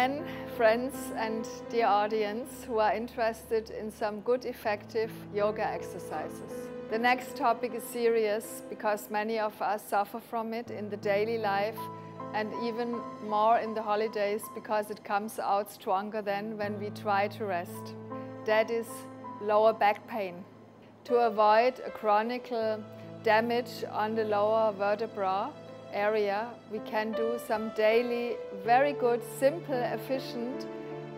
again, friends and dear audience who are interested in some good, effective yoga exercises. The next topic is serious because many of us suffer from it in the daily life and even more in the holidays because it comes out stronger than when we try to rest. That is lower back pain. To avoid a chronic uh, damage on the lower vertebra, area, we can do some daily, very good, simple, efficient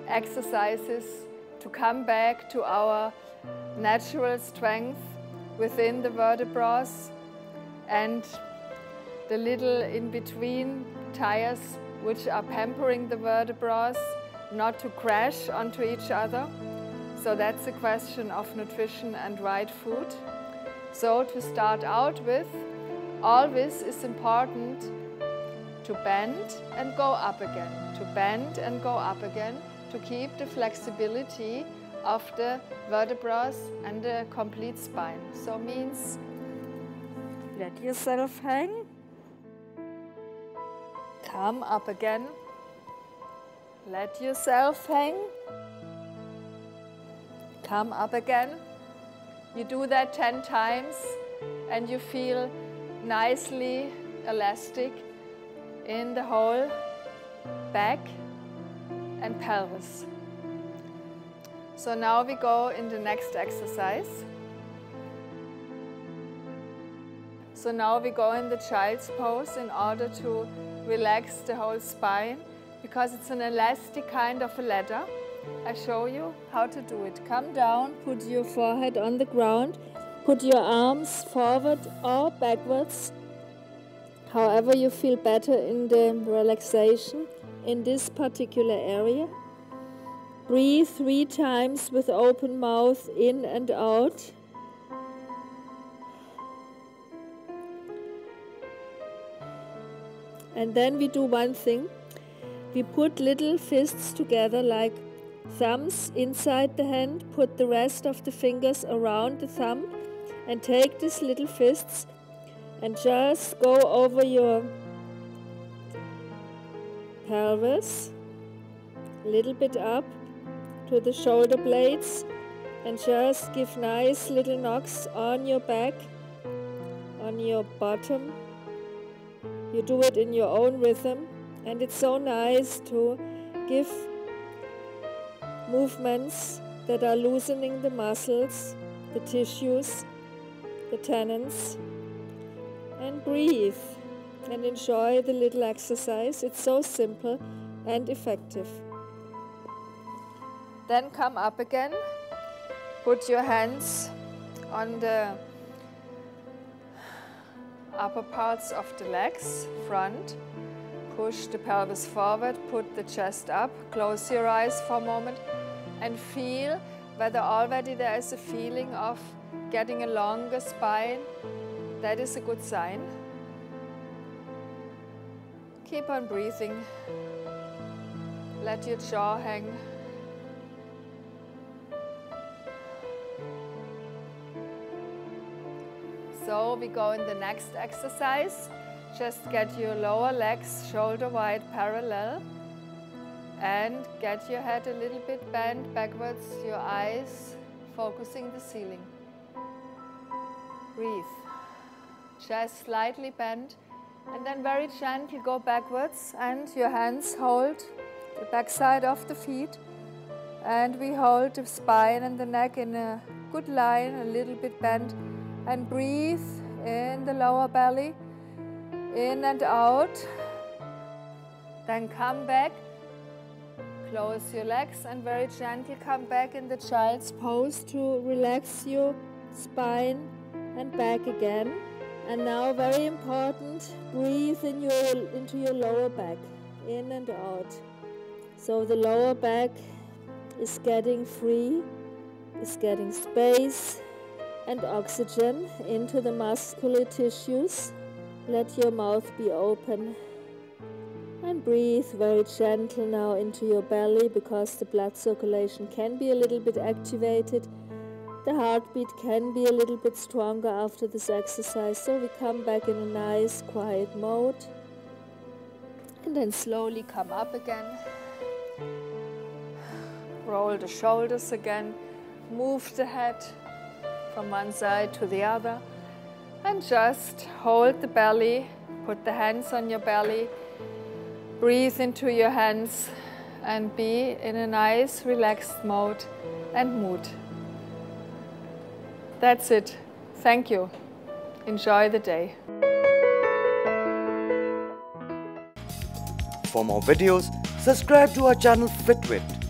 exercises to come back to our natural strength within the vertebrae and the little in-between tires which are pampering the vertebrae not to crash onto each other. So that's a question of nutrition and right food. So to start out with, Always is important to bend and go up again, to bend and go up again, to keep the flexibility of the vertebrae and the complete spine. So means let yourself hang, come up again, let yourself hang, come up again. You do that 10 times and you feel nicely elastic in the whole back and pelvis. So now we go in the next exercise. So now we go in the child's pose in order to relax the whole spine because it's an elastic kind of a ladder. I show you how to do it. Come down, put your forehead on the ground Put your arms forward or backwards, however you feel better in the relaxation in this particular area. Breathe three times with open mouth in and out. And then we do one thing. We put little fists together like thumbs inside the hand, put the rest of the fingers around the thumb and take these little fists and just go over your pelvis a little bit up to the shoulder blades and just give nice little knocks on your back on your bottom. You do it in your own rhythm and it's so nice to give movements that are loosening the muscles the tissues the tendons and breathe and enjoy the little exercise. It's so simple and effective. Then come up again. Put your hands on the upper parts of the legs, front. Push the pelvis forward, put the chest up, close your eyes for a moment and feel whether already there is a feeling of getting a longer spine, that is a good sign. Keep on breathing. Let your jaw hang. So we go in the next exercise. Just get your lower legs shoulder wide parallel and get your head a little bit bent backwards, your eyes focusing the ceiling. Breathe. Chest slightly bent and then very gently go backwards and your hands hold the backside of the feet and we hold the spine and the neck in a good line, a little bit bent and breathe in the lower belly, in and out. Then come back, close your legs and very gently come back in the child's pose to relax your spine and back again. And now very important, breathe in your, into your lower back, in and out. So the lower back is getting free, is getting space and oxygen into the muscular tissues. Let your mouth be open and breathe very gentle now into your belly because the blood circulation can be a little bit activated the heartbeat can be a little bit stronger after this exercise, so we come back in a nice quiet mode and then slowly come up again. roll the shoulders again, move the head from one side to the other, and just hold the belly, put the hands on your belly, breathe into your hands, and be in a nice, relaxed mode and mood. That's it. Thank you. Enjoy the day. For more videos, subscribe to our channel FitVit